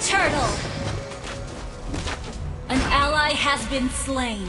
Turtle! An ally has been slain.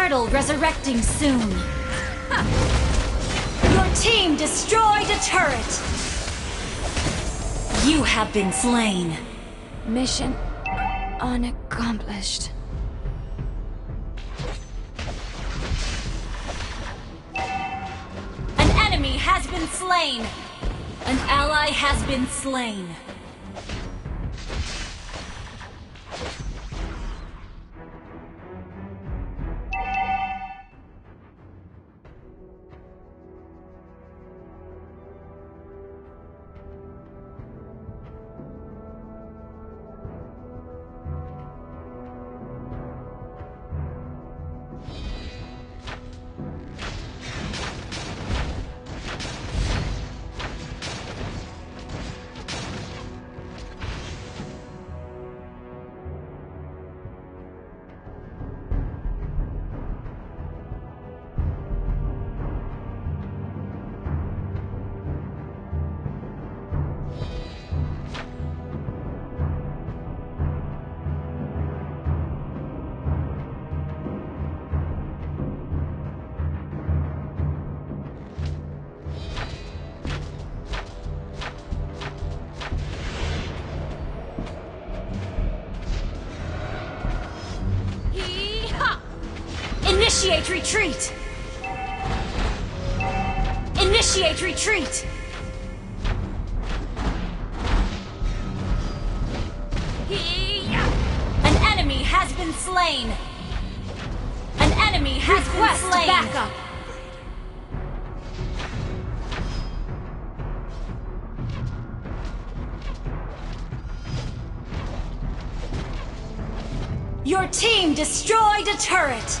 Turtle resurrecting soon. Your team destroyed a turret! You have been slain. Mission unaccomplished. An enemy has been slain. An ally has been slain. Initiate retreat! Initiate retreat! An enemy has been slain! An enemy has Request been slain! backup. Your team destroyed a turret!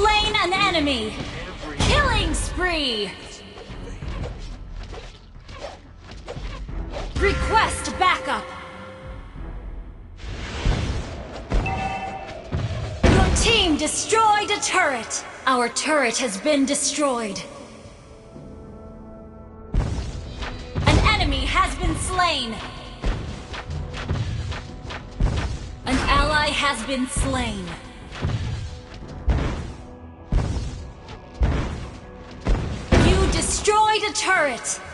Slain an enemy! Killing spree! Request backup! Your team destroyed a turret! Our turret has been destroyed. An enemy has been slain! An ally has been slain. Destroyed a turret!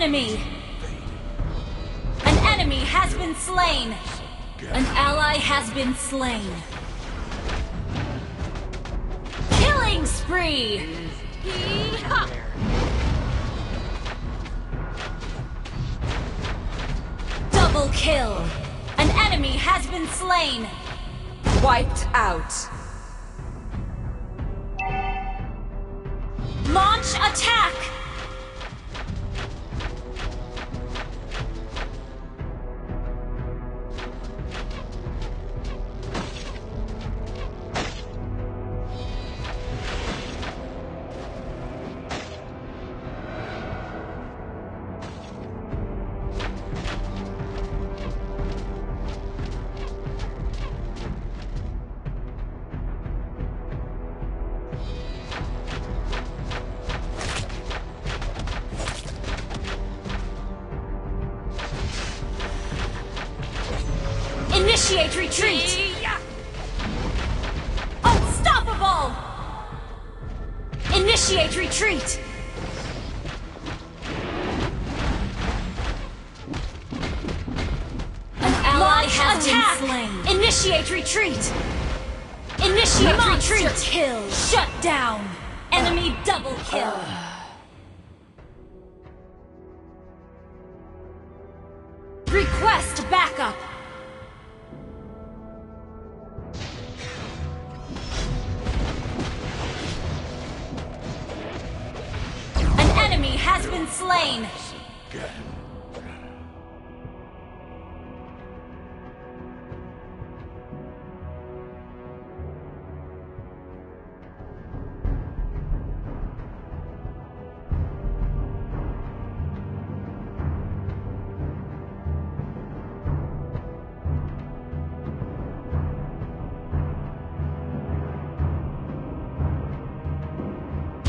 Enemy! An enemy has been slain! An ally has been slain. Killing spree! Double kill! An enemy has been slain! Wiped out. Launch attack! Initiate retreat! Unstoppable! Initiate retreat! An ally has attack! Slain. Initiate retreat! Initiate Monster retreat! kill! Shut down! Enemy double kill! Uh. Been slain!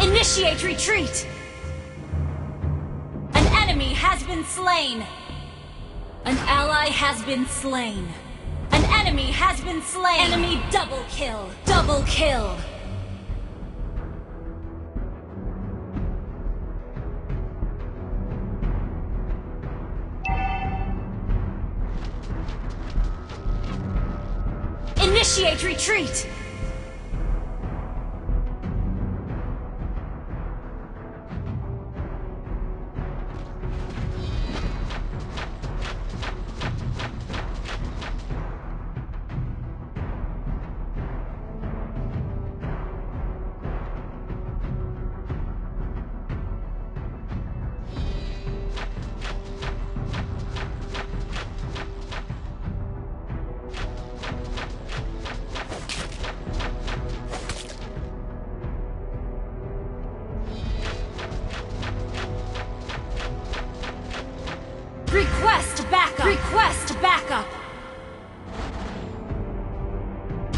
Initiate retreat! Enemy has been slain! An ally has been slain. An enemy has been slain! Enemy double kill! Double kill! Initiate retreat!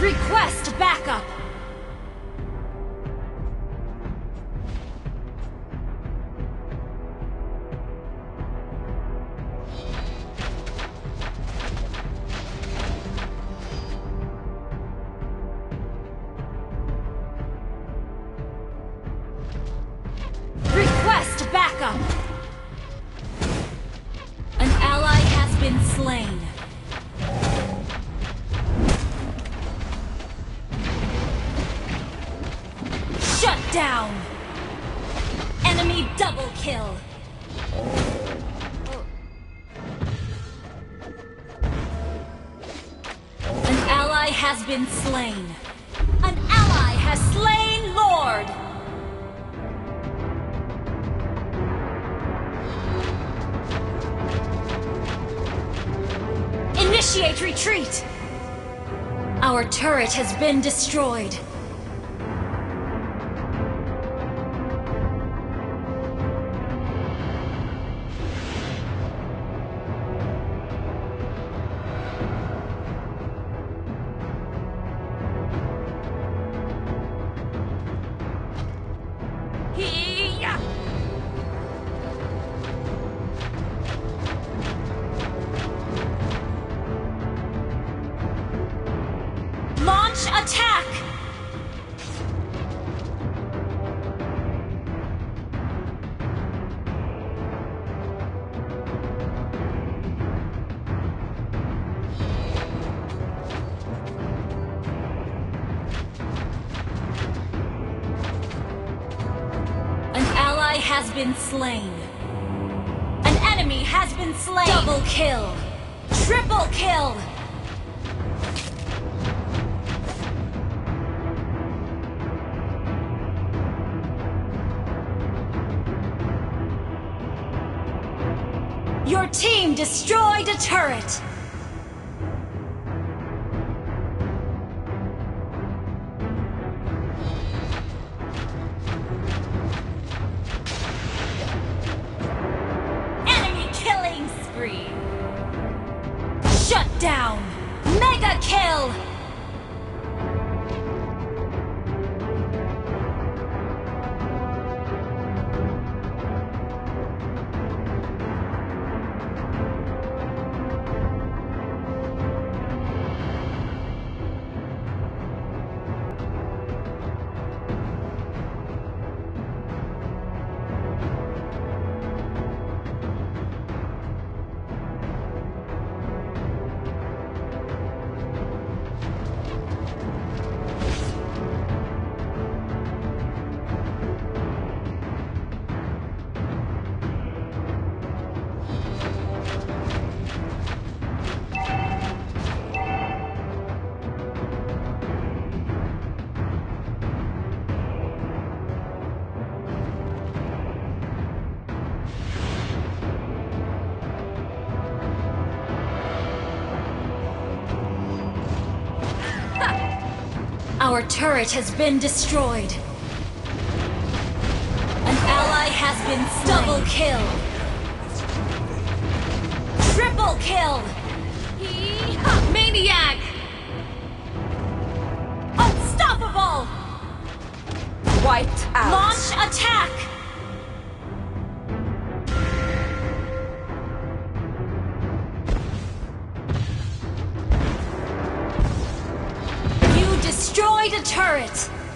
Request backup! Down! Enemy double kill! An ally has been slain. An ally has slain Lord! Initiate retreat! Our turret has been destroyed. Has been slain. An enemy has been slain. Double kill. Triple kill. Your team destroyed a turret! Our turret has been destroyed. An ally has been. Double kill. Triple kill. Maniac. Unstoppable. Wiped out. Launch attack.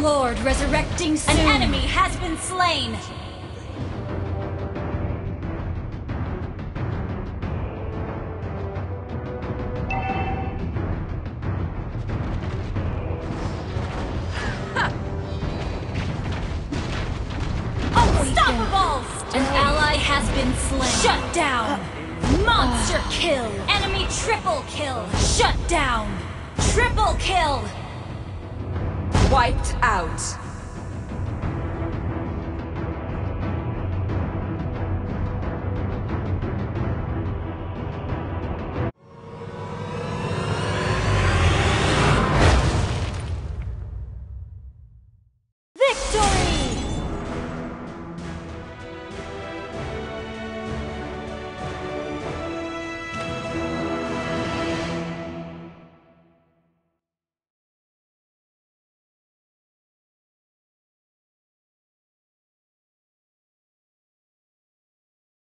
Lord resurrecting soon. An enemy has been slain! Out.